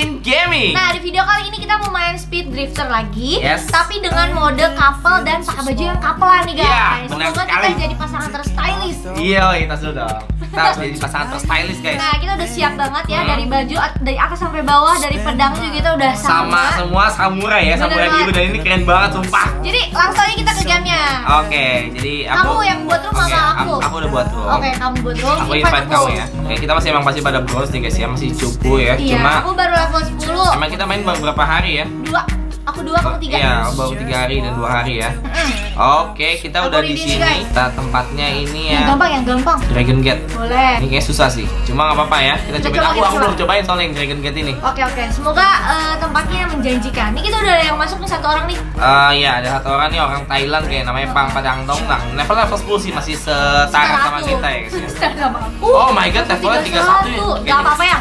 Kelvin Gaming. Nah, di video kali ini kita mau main Speed Drifter lagi, Yes. tapi dengan mode couple dan pakai baju yang couplean nih guys. Iya, benar Semoga kita sekali. jadi pasangan terstylish. Iya, kita dulu dong. Kita harus jadi pasangan terstylish guys. Nah, kita udah siap banget ya Hmm. dari baju dari atas sampai bawah, dari pedang juga kita udah sama. Sama semua samurai ya, samurai Bener biru dan ini keren banget sumpah. Jadi langsung aja kita ke gamenya. Oke, jadi aku Kamu yang buat room sama aku. Aku udah buat room. Oke, kamu buat room. Aku invite kamu ya. Oke, kita masih emang masih pada bronze nih guys ya, masih cupu ya. Iya, Cuma aku baru level 10. emang kita main beberapa hari ya. Dua. Aku dua, kamu tiga. Iya, baru tiga hari dan dua hari ya. Oke, kita udah di sini. Kita tempatnya ini Yang ya. gampang, yang gampang. Dragon Gate. Boleh. Ini kayak susah sih. Cuma nggak apa-apa ya. Kita cobain. coba, Aku belum cobain soalnya yang Dragon Gate ini. Oke oke, semoga eh, tempatnya menjanjikan. Ini kita udah ada yang masuk nih satu orang nih. Eh ya, ada satu orang nih orang Thailand kayak namanya Pang Padang Dong. Nah, level level 10 sih masih setara sama Satu. kita ya ya. Oh my god, levelnya 31 ya. Gak apa-apa ya?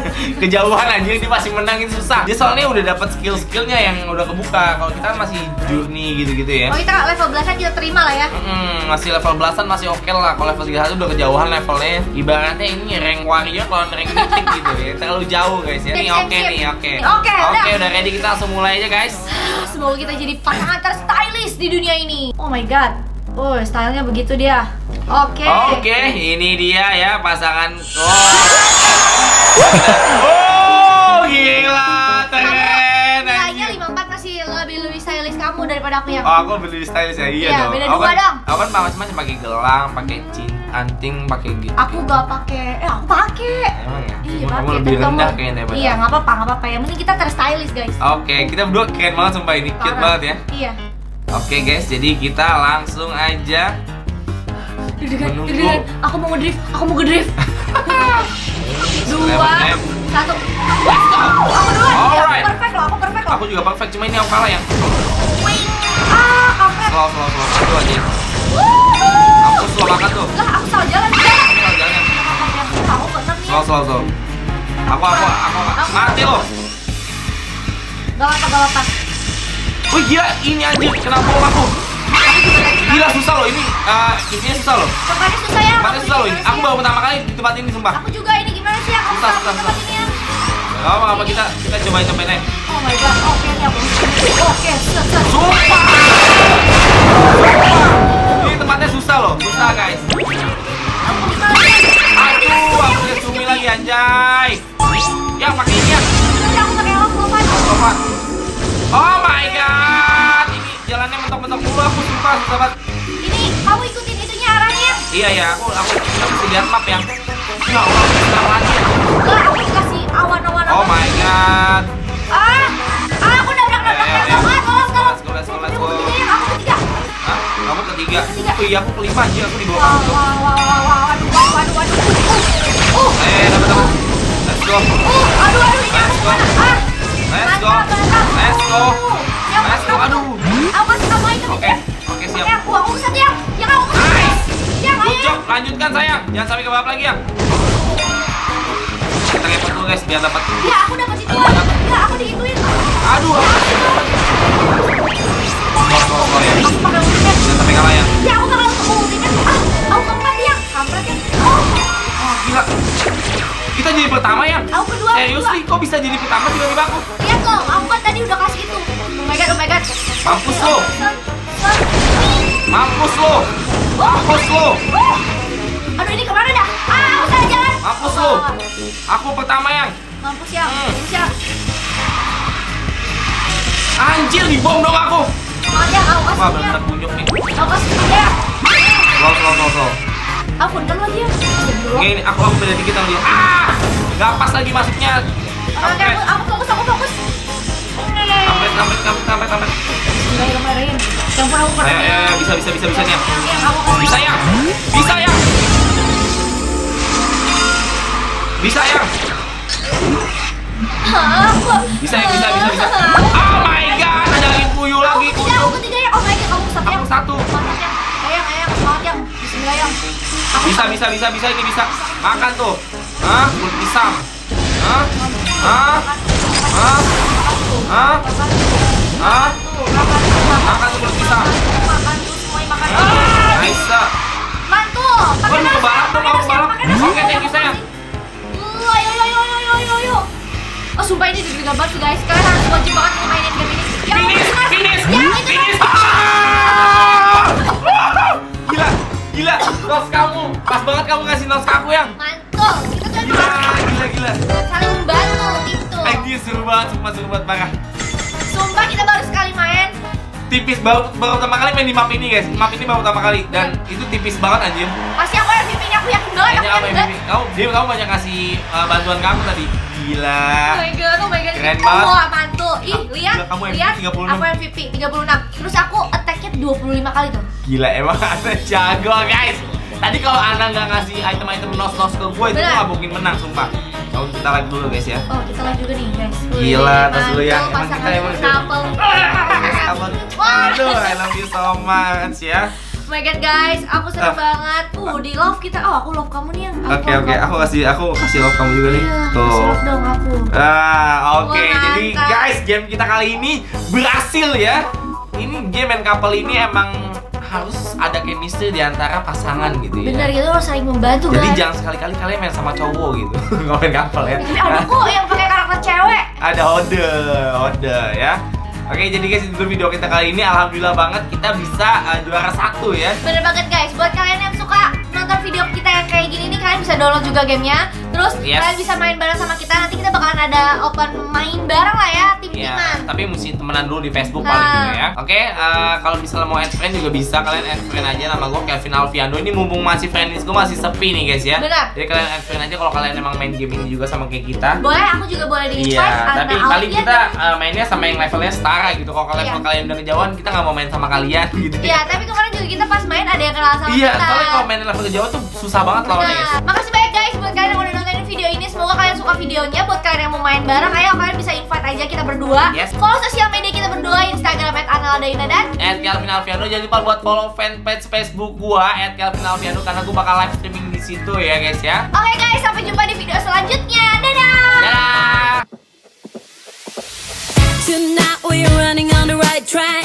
Kejauhan anjing dia masih menangin susah. Dia soalnya udah dapat skill-skillnya yang udah kebuka. Kalau kita masih journey gitu-gitu ya. Oh kita level belasan kita terima lah ya. Hmm, masih level belasan masih oke lah. Kalau level 31 udah kejauhan levelnya. Ibaratnya ini rank warrior kalau rank mythic gitu ya. Terlalu jauh guys ya. Ini oke sip. nih, oke. Oke, udah. Oke, udah ready kita langsung mulai aja guys. Semoga kita jadi pasangan terstylish di dunia ini. Oh my god. Oh, stylenya begitu dia. Oke. Oke, ini dia ya pasangan. Oh, oh gila, keren. Nilainya anjing. 54 masih lebih lebih stylish kamu daripada aku yang. Oh, aku beli stylish ya, iya, Iya, dong. beda aku dua kan, dong. Aku kan macam-macam pakai gelang, pakai cin, anting, pakai gitu. Aku gak pakai. Eh, aku pakai. Emang ya? Iya, kamu lebih Dan kamu- rendah kayaknya daripada Iya, nggak apa-apa, nggak apa-apa. Yang penting kita terstylish, guys. Oke, kita berdua keren banget sumpah ini, Parah. banget ya. Iya. Oke guys, jadi kita langsung aja deg-degan. Aku mau ngedrift, aku mau ngedrift. Dua, satu. Let's go. Aku duluan. Ya, Alright. Aku perfect loh, aku perfect loh. Aku juga perfect, cuma ini aku kalah ya. Wing. Ah, kampret. Slow, slow, slow, satu aja. Aku slow banget tuh. Lah, aku salah jalan. Aku salah jalannya. Aku bener nih. Slow, slow, slow. Aku, aku, aku, Aku- mati loh. Gak apa-apa, gak apa-apa. Wih gila, ini anjir, kenapa aku? Gila susah loh ini, uh, intinya susah loh. Tempatnya susah ya. Tempatnya susah loh ini. Aku baru pertama kali di tempat ini sumpah. Aku juga Susah, susah, susah. ya. Gak apa apa kita kita cobain cobain aja. Oh my god. Oke, ini aku. Oke, set. Sumpah. Ini tempatnya susah loh, susah guys. Aduh, aku cumi lagi anjay. Yang pakai ini ya. Aku pakai. Oh my god, ini jalannya mentok-mentok mulu aku sumpah susah banget. Ini kamu ikutin itunya arahnya. Iya ya, aku aku kita mesti lihat map ya. Ya Allah, Lah, aku dikasih awan-awan Oh my god. Ah, ah, aku nabrak nabrak nabrak. Ah, tolong tolong. Let's go, let's go, let's Aku go. aku ketiga. Hah? Kamu ketiga? Ketiga. Oh iya, aku kelima aja, aku di bawah Wah, kamu. wah, wah, wah, wah, aduh, waduh, waduh. Uh, uh, Eh, dapat dapat. Let's go. uh, aduh, aduh, ini aku mana? Ah, Let's go. mantap, mantap. Let's go. Yang Let's go. kamu- Aduh. Aku kamu itu. Oke, oke siap. Oke, aku, aku kesat yang, yang aku. Nice. Yang ayo. lanjutkan sayang. Jangan sampai ke bawah lagi ya. Kita ngepot dulu guys biar dapat. Ya, aku dapat itu. Ya, aku digituin. Aduh. Slow, slow, slow ya. Aku pakai ultimate. Jangan sampai kalah ya. Ya, aku bakal ketemu ultimate. Ah, aku keempat ya. Kampret ya. Oh, Oh, gila. Kita jadi pertama ya? aku kedua. aku Serius nih, kok bisa jadi pertama tiba-tiba aku? Lihat loh, aku kan tadi udah kasih itu. Oh my god, oh my god. Mampus lo. Mampus lo. Mampus lo. Aku pertama yang. Mampus ya, Hmm. mampus ya. Anjir, dibom dong aku. Ya, aku Wah, ya. benar-benar bunyuk nih. Kasih ya. Slow, slow, slow, slow. Aku kan lagi ya. Oke, ini aku aku beda dikit sama dia. Ah! Gak pas lagi masuknya. Oke, aku, aku fokus, aku fokus. Kampret, kampret, kampret, kampret, kampret. Bismillahirrahmanirrahim. Pun aku Ayo, ayo, bisa, bisa, bisa, bisa nih. Yang aku kasih. Bisa ya? Bisa ya? Bisa ya? Aku. Bisa ya, bisa, bisa, bisa. Oh my god, ada lagi puyuh Aku lagi. ketiga, aku ketiga ya. Oh my god, kamu satu Aku satu. Mantap yang. Ayang, ayang, semangat yang. Bismillah yang. Aku Bisa, bisa, bisa, bisa, ini bisa. Makan tuh. Hah? Kulit pisang. Hah? Hah? Hah? Hah? Hah? Makan tuh kulit pisang. Makan tuh semuanya makan. Nice. Mantul. Gua mau balap dong, pakai nasi, pakai nasi. Oke, thank you sayang. Sumpah ini deg-degan banget guys. Kalian harus wajib banget mainin game ini. Ya, Finish, finish, Ya, itu finish. kan. Ah! Gila, gila. Nos kamu, pas banget kamu kasih nos aku yang. Mantul. Tuh Gila, gila, gila. saling membantu gitu. Eh, dia seru banget, sumpah seru banget parah. Sumpah kita baru sekali main. Tipis baru baru pertama kali main di map ini guys. Map ini baru pertama kali dan itu tipis banget anjir. Pasti aku yang pimpin, aku yakin banget, aku Kayaknya yang bimbing? Kamu, dia kamu banyak kasih uh, bantuan kamu tadi. Gila. Oh my god, oh my god. Keren Oh, banget. Wah, mantul. Ih, lihat. kamu lihat. 36. Aku MVP 36. Terus aku attack-nya 25 kali tuh. Gila emang Ana jago guys. Tadi kalau Ana nggak ngasih item-item nos-nos ke gue itu nggak mungkin menang sumpah. Kamu kita lagi dulu guys ya. Oh, kita live juga nih, guys. Gila, tas dulu ya. Emang kita emang couple. Aduh, I love you so much ya. Oh my god guys, aku seneng banget. Uh, di love kita. Oh, aku love kamu nih yang. Oke oke, aku kasih aku kasih love kamu juga nih. Iya, kasih Tuh. love dong aku. Ah, oke. Wah, Jadi guys, game kita kali ini berhasil ya. Ini game and couple ini emang harus ada chemistry di antara pasangan gitu ya. Bener gitu harus saling membantu Jadi guys. jangan sekali-kali kalian main sama cowok gitu. Main couple ya. Tapi ada kok yang pakai karakter cewek. Ada ode, ode ya. Oke, jadi guys itu video kita kali ini alhamdulillah banget kita bisa uh, juara satu ya. Bener banget guys, buat kalian yang suka nonton video kita yang kayak gini nih kalian bisa download juga gamenya. Terus Yes. kalian bisa main bareng sama kita. Nanti kita bakalan ada open main bareng lah ya, tim Ya, timan. tapi mesti temenan dulu di Facebook Nah. paling dulu ya. Oke, eh, kalau misalnya mau add friend juga bisa. Kalian add friend aja nama gue Kevin Alfiando. Ini mumpung masih friendlist gue masih sepi nih guys ya. Benar. Jadi kalian add friend aja kalau kalian emang main game ini juga sama kayak kita. Boleh, aku juga boleh di invite. Iya, tapi paling Alfian kita eh, mainnya sama yang levelnya setara gitu. Kalau kalian Iya. kalau kalian udah kejauhan, kita nggak mau main sama kalian gitu. Iya, tapi kemarin juga kita pas main ada yang kenal sama Iya, kita. soalnya kalau main level kejauhan tuh susah banget lawannya guys. Makasih banyak suka videonya. Buat kalian yang mau main bareng, ayo kalian bisa invite aja kita berdua. Yes. Follow sosial media kita berdua, Instagram @analadaina dan At Kelvin Alfiano jangan lupa buat follow fanpage Facebook gua at Kelvin Alfiano karena gua bakal live streaming di situ ya guys ya. Oke guys, sampai jumpa di video selanjutnya. Dadah. Dadah. Tonight we're running on the right track.